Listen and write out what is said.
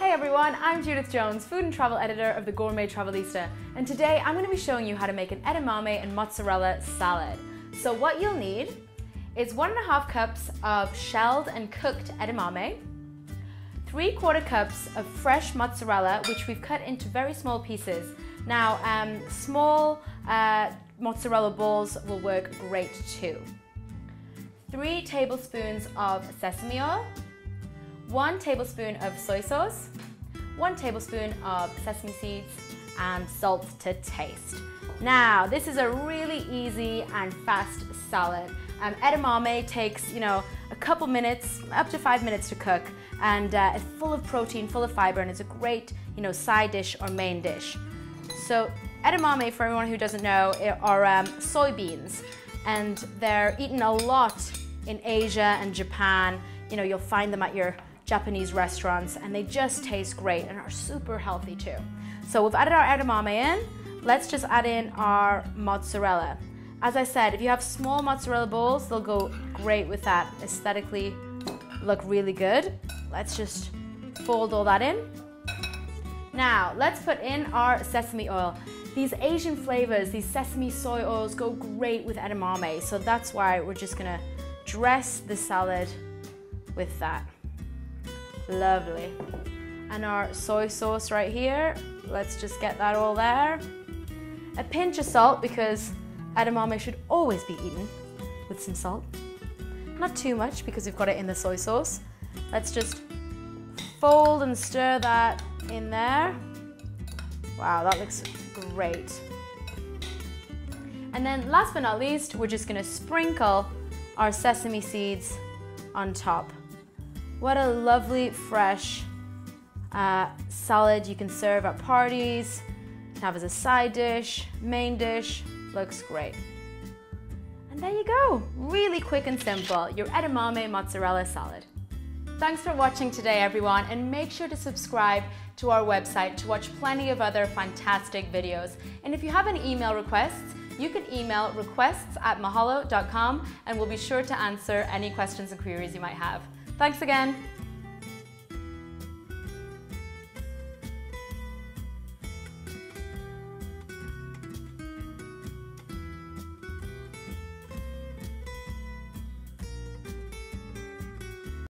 Hey everyone, I'm Judith Jones, food and travel editor of the Gourmet Travelista, and today I'm going to be showing you how to make an edamame and mozzarella salad. So what you'll need is one and a half cups of shelled and cooked edamame, three quarter cups of fresh mozzarella, which we've cut into very small pieces. Now, um, small uh, mozzarella balls will work great too. Three tablespoons of sesame oil, one tablespoon of soy sauce, one tablespoon of sesame seeds, and salt to taste. Now, this is a really easy and fast salad. Um, edamame takes, you know, a couple minutes, up to five minutes to cook, and uh, it's full of protein, full of fiber, and it's a great, you know, side dish or main dish. So, edamame, for everyone who doesn't know, are um, soybeans, and they're eaten a lot in Asia and Japan. You know, you'll find them at your Japanese restaurants and they just taste great and are super healthy too. So we've added our edamame in. Let's just add in our mozzarella. As I said, if you have small mozzarella balls, they'll go great with that. Aesthetically look really good. Let's just fold all that in. Now, let's put in our sesame oil. These Asian flavors, these sesame soy oils go great with edamame, so that's why we're just gonna dress the salad with that. Lovely. And our soy sauce right here. Let's just get that all there. A pinch of salt because edamame should always be eaten with some salt. Not too much because we've got it in the soy sauce. Let's just fold and stir that in there. Wow, that looks great. And then last but not least, we're just gonna sprinkle our sesame seeds on top. What a lovely, fresh uh, salad you can serve at parties, have as a side dish, main dish, looks great. And there you go, really quick and simple, your edamame mozzarella salad. Thanks for watching today everyone and make sure to subscribe to our website to watch plenty of other fantastic videos. And if you have any email requests, you can email requests at mahalo.com and we'll be sure to answer any questions and queries you might have. Thanks again.